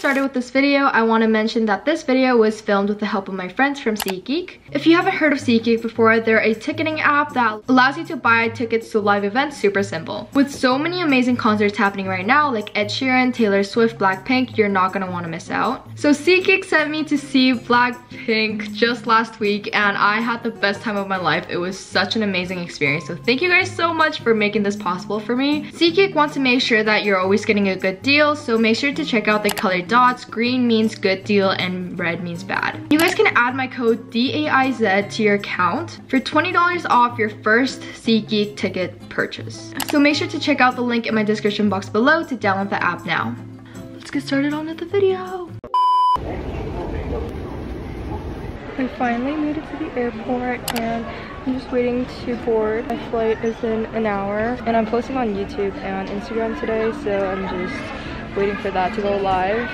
started with this video, I want to mention that this video was filmed with the help of my friends from SeatGeek. If you haven't heard of SeatGeek before, they're a ticketing app that allows you to buy tickets to live events super simple. With so many amazing concerts happening right now, like Ed Sheeran, Taylor Swift, Blackpink, you're not gonna want to miss out. So SeatGeek sent me to see Blackpink just last week and I had the best time of my life. It was such an amazing experience. So thank you guys so much for making this possible for me. SeatGeek wants to make sure that you're always getting a good deal, so make sure to check out the colored dots. Green means good deal and red means bad. You guys can add my code DAIZ to your account for $20 off your first SeatGeek ticket purchase. So make sure to check out the link in my description box below to download the app now. Let's get started on with the video. I finally made it to the airport and I'm just waiting to board. My flight is in an hour and I'm posting on YouTube and Instagram today so I'm just waiting for that to go live.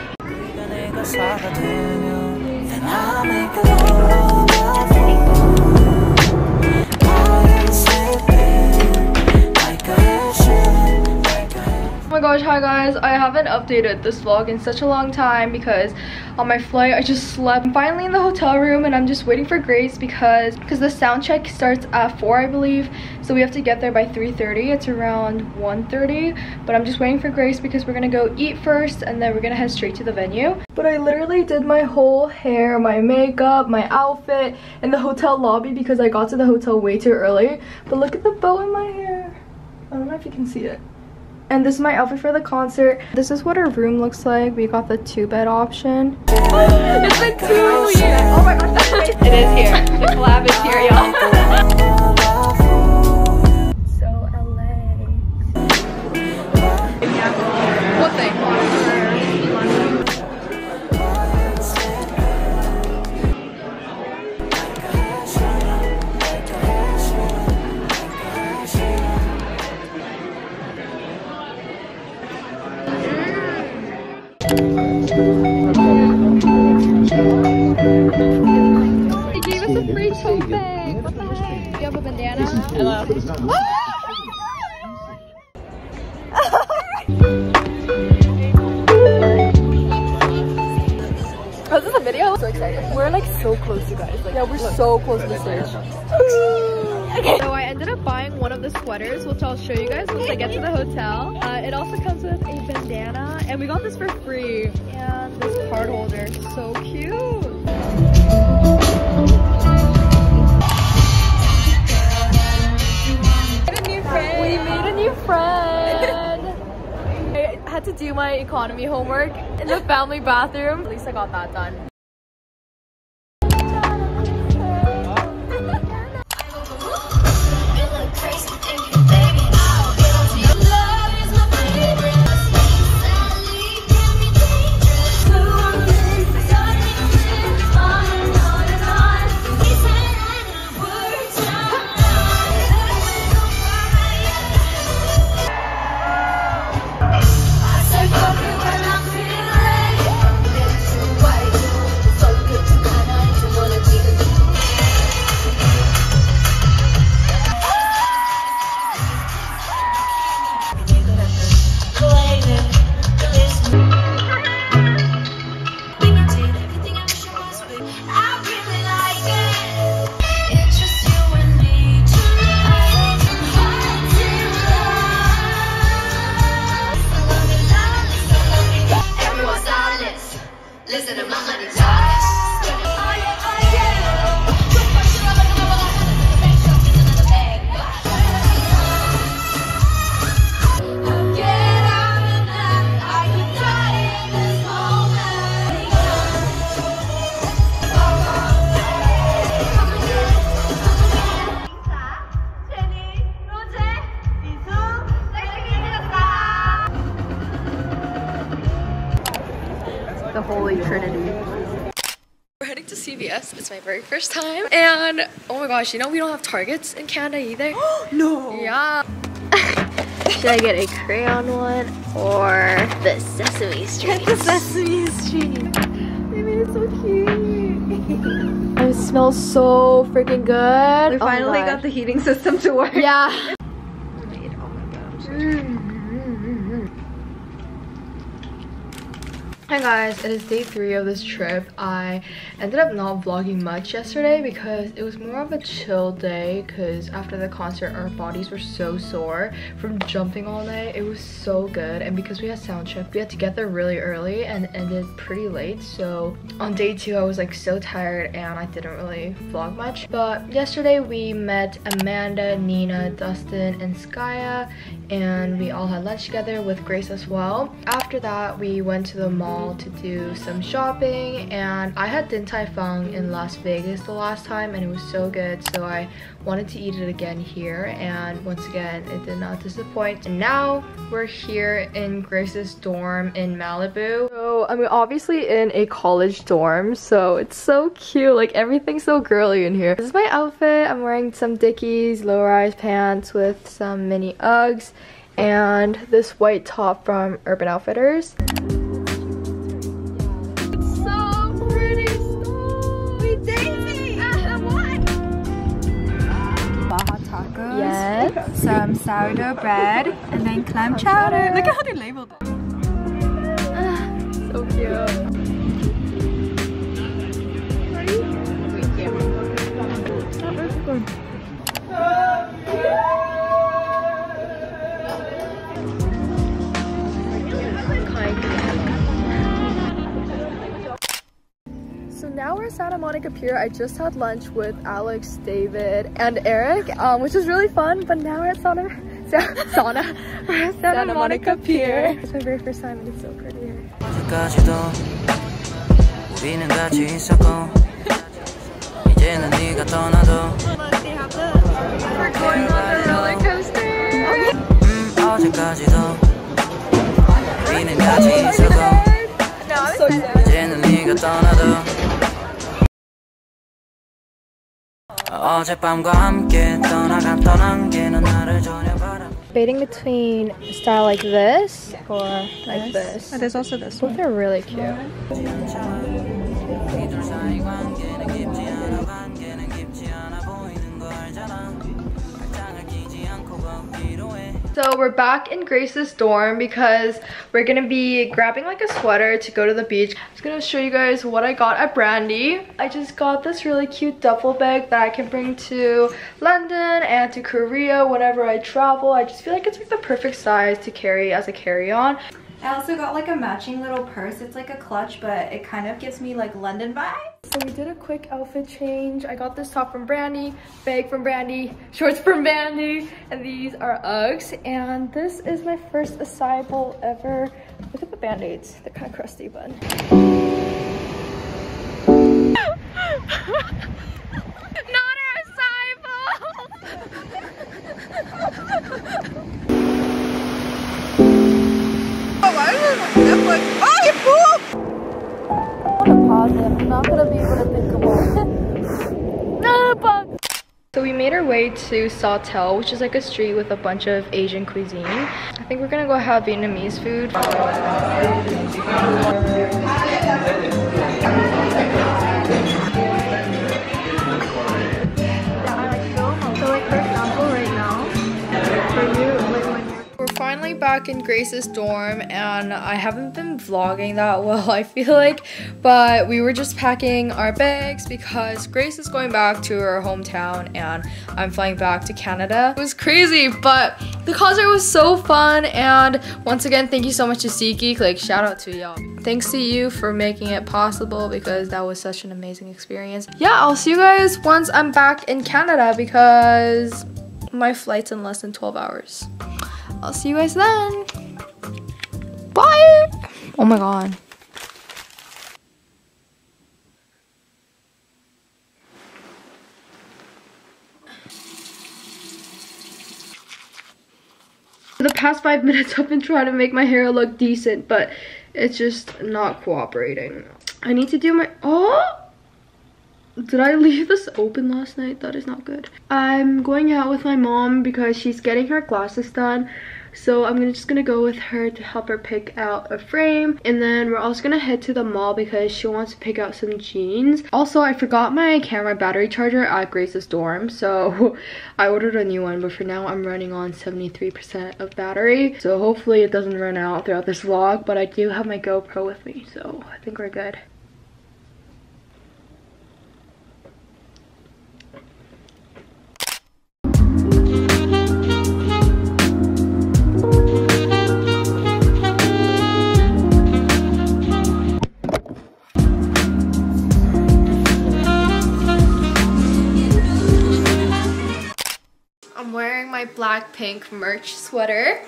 Gosh, hi guys. I haven't updated this vlog in such a long time because on my flight I just slept. I'm finally in the hotel room and I'm just waiting for Grace because because the sound check starts at 4 I believe. So we have to get there by 3.30. It's around 1.30. But I'm just waiting for Grace because we're gonna go eat first and then we're gonna head straight to the venue. But I literally did my whole hair, my makeup, my outfit in the hotel lobby because I got to the hotel way too early. But look at the bow in my hair. I don't know if you can see it. And this is my outfit for the concert. This is what our room looks like. We got the two bed option. it's like two years. Oh my gosh, that's It is here. The collab is here, y'all. They gave us a free tote bag. You have a bandana? Hello. Oh, is this a video? I'm so excited. We're like so close, you guys. Like, yeah, we're so close to the stage. okay. So I ended up buying one of the sweaters, which I'll show you guys once I get to the hotel. Uh, it also comes with a bandana, and we got this for free. And this card holder, so cute. We made a new friend. I had to do my economy homework in the family bathroom. At least I got that done. Listen to my honey talk. The Holy Trinity. We're heading to CVS. It's my very first time. And oh my gosh, you know we don't have Targets in Canada either. No. yeah. Should I get a crayon one or the Sesame Street? Get the Sesame Street. They made it so cute. It smells so freaking good. We oh finally got the heating system to work. Yeah. Oh Hi guys, it is day three of this trip. I ended up not vlogging much yesterday because it was more of a chill day because after the concert our bodies were so sore from jumping all night. It was so good and because we had sound check we had to get there really early and ended pretty late so on day two I was like so tired and I didn't really vlog much but yesterday we met Amanda, Nina, Dustin, and Skya and we all had lunch together with Grace as well. After that we went to the mall mall to do some shopping and I had Din Tai Fung in Las Vegas the last time and it was so good so I wanted to eat it again here and once again it did not disappoint. And now we're here in Grace's dorm in Malibu. So I'm obviously in a college dorm so it's so cute like everything's so girly in here. This is my outfit. I'm wearing some Dickies low-rise pants with some mini Uggs and this white top from Urban Outfitters. Yes. Some sourdough bread and then clam chowder. Look at how they labeled it. Ah, so cute. now we're at Santa Monica Pier. I just had lunch with Alex, David, and Eric, um, which was really fun, but now we're at Santa, Sa. We're at Santa, Santa Monica, Pier. It's my very first time and it's so pretty here. I'm so excited. 어젯밤과 함께 떠나간 떠난 게넌 나를 전혀 바라 Debating between a style like this or like this. And there's also this Both are really cute. So we're back in Grace's dorm because we're gonna be grabbing like a sweater to go to the beach. I'm just gonna show you guys what I got at Brandy. I just got this really cute duffel bag that I can bring to London and to Korea whenever I travel. I just feel like it's like the perfect size to carry as a carry-on. I also got like a matching little purse. It's like a clutch, but it kind of gives me like London vibes. So we did a quick outfit change. I got this top from Brandy, bag from Brandy, shorts from Brandy, and these are Uggs. And this is my first acai bowl ever. Look at the band-aids. They're kind of crusty, but... Not our acai bowl! Oh, you fool! I want to pause it. I'm not to be able to think about no, So we made our way to Sawtelle, which is like a street with a bunch of Asian cuisine. I think we're gonna go have Vietnamese food. Back in Grace's dorm and I haven't been vlogging that well I feel like but we were just packing our bags because Grace is going back to her hometown and I'm flying back to Canada. It was crazy but the concert was so fun and once again thank you so much to SeatGeek like shout out to y'all. Thanks to you for making it possible because that was such an amazing experience. Yeah I'll see you guys once I'm back in Canada because my flight's in less than 12 hours. I'll see you guys then. Bye. Oh my god. The past five minutes I've been trying to make my hair look decent, but it's just not cooperating. I need to do my, oh! Did I leave this open last night? That is not good. I'm going out with my mom because she's getting her glasses done. So I'm just gonna go with her to help her pick out a frame. And then we're also gonna head to the mall because she wants to pick out some jeans. Also, I forgot my camera battery charger at Grace's dorm. So I ordered a new one, but for now I'm running on 73% of battery. So hopefully it doesn't run out throughout this vlog, but I do have my GoPro with me. So I think we're good. My Blackpink merch sweater.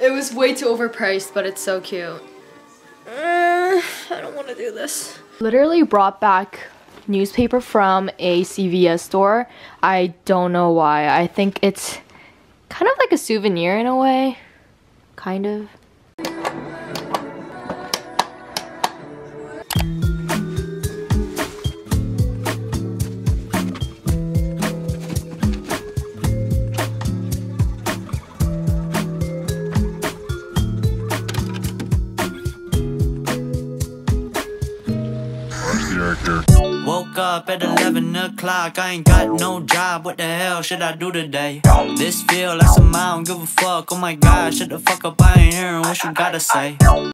It was way too overpriced, but it's so cute. Uh, I don't want to do this. Literally brought back newspaper from a CVS store. I don't know why. I think it's kind of like a souvenir in a way. Kind of. O'clock, I ain't got no job, what the hell should I do today? This feel like some I don't give a fuck, oh my god, shut the fuck up, I ain't hearing what you gotta say